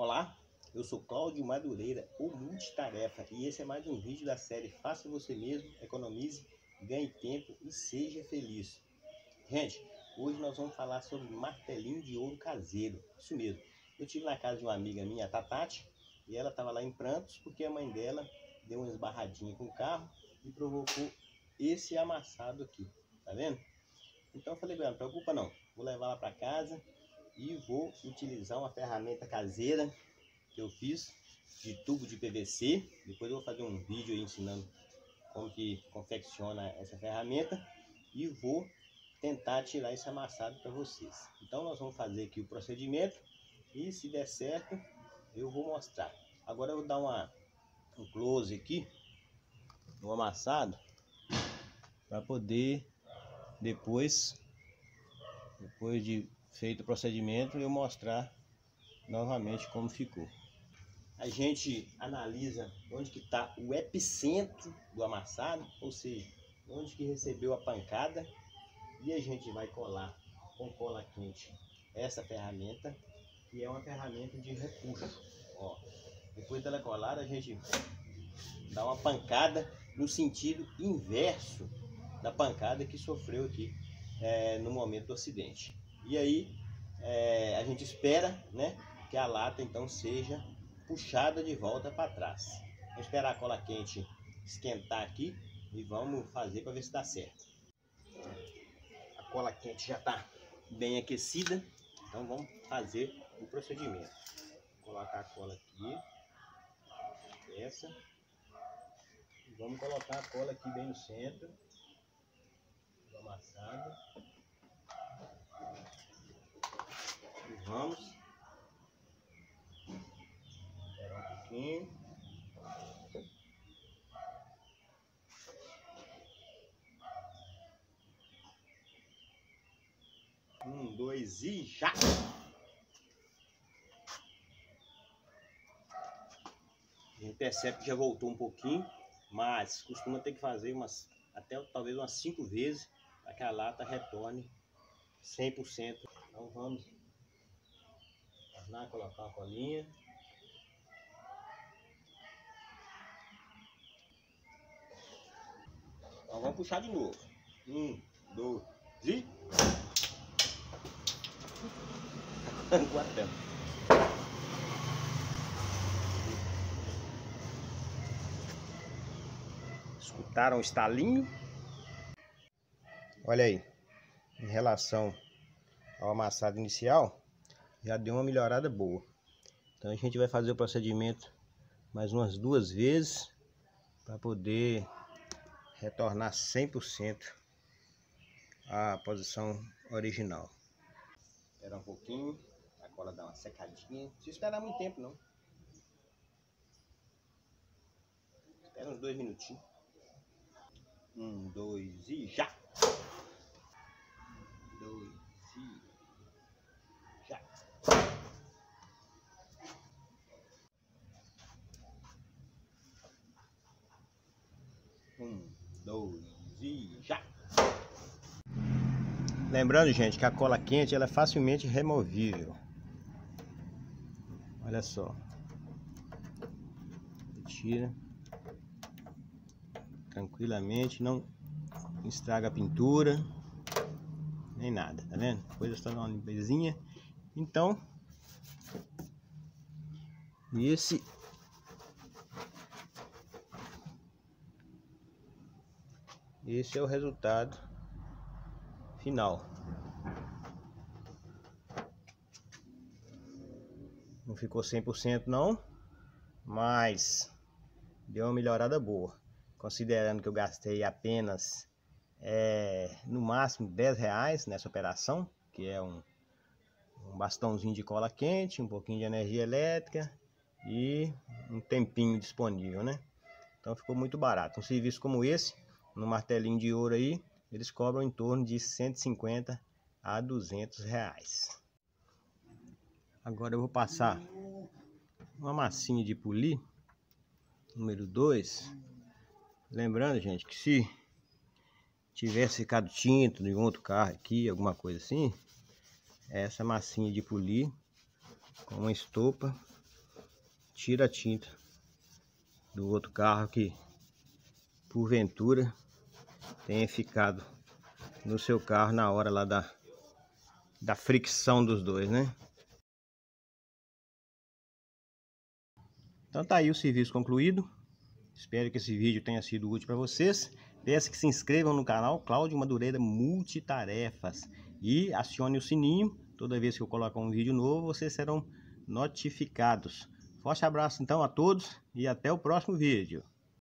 Olá, eu sou Cláudio Madureira, o Multitarefa, e esse é mais um vídeo da série Faça Você Mesmo, Economize, Ganhe Tempo e Seja Feliz. Gente, hoje nós vamos falar sobre martelinho de ouro caseiro, isso mesmo. Eu estive na casa de uma amiga minha, a Tatati, e ela estava lá em prantos porque a mãe dela deu uma esbarradinha com o carro e provocou esse amassado aqui, tá vendo? Então eu falei, não preocupa não, vou levar ela para casa e vou utilizar uma ferramenta caseira que eu fiz de tubo de PVC. Depois eu vou fazer um vídeo ensinando como que confecciona essa ferramenta e vou tentar tirar esse amassado para vocês. Então nós vamos fazer aqui o procedimento e se der certo eu vou mostrar. Agora eu vou dar uma, um close aqui no amassado para poder depois depois de feito o procedimento, eu mostrar novamente como ficou. A gente analisa onde que está o epicentro do amassado, ou seja, onde que recebeu a pancada, e a gente vai colar com cola quente essa ferramenta, que é uma ferramenta de repuxo. Ó, depois dela colar, a gente dá uma pancada no sentido inverso da pancada que sofreu aqui é, no momento do acidente. E aí é, a gente espera né, que a lata então seja puxada de volta para trás. Vamos esperar a cola quente esquentar aqui e vamos fazer para ver se dá certo. A cola quente já está bem aquecida, então vamos fazer o procedimento. Vou colocar a cola aqui, essa, vamos colocar a cola aqui bem no centro, amassada. Vamos. Esperar um pouquinho. Um, dois e já! A gente percebe que já voltou um pouquinho, mas costuma ter que fazer umas, até talvez umas cinco vezes para que a lata retorne 100%. Então vamos tornar, colocar uma colinha. Então vamos puxar de novo. Um, dois e. Guardando. Escutaram o estalinho? Olha aí, em relação ao amassado inicial, já deu uma melhorada boa. Então a gente vai fazer o procedimento mais umas duas vezes para poder retornar 100% à posição original. Espera um pouquinho, a cola dá uma secadinha. Não precisa esperar muito tempo não. Espera uns dois minutinhos. Um, dois e já! dois e já. Um, dois e já. Lembrando, gente, que a cola quente ela é facilmente removível. Olha só. Tira tranquilamente, não estraga a pintura nem nada, tá vendo? Coisa está uma limpezinha. Então, esse esse é o resultado final. Não ficou 100% não, mas deu uma melhorada boa. Considerando que eu gastei apenas é, no máximo 10 reais nessa operação, que é um, um bastãozinho de cola quente, um pouquinho de energia elétrica e um tempinho disponível, né? Então ficou muito barato. Um serviço como esse, no martelinho de ouro aí, eles cobram em torno de 150 a 200 reais. Agora eu vou passar uma massinha de polir, número 2. Lembrando, gente, que se tivesse ficado tinto em outro carro aqui, alguma coisa assim, essa massinha de polir com uma estopa tira a tinta do outro carro que porventura tenha ficado no seu carro na hora lá da, da fricção dos dois, né? Então tá aí o serviço concluído. Espero que esse vídeo tenha sido útil para vocês. Peço que se inscrevam no canal Cláudio Madureira Multitarefas e acione o sininho. Toda vez que eu colocar um vídeo novo, vocês serão notificados. Forte abraço então a todos e até o próximo vídeo.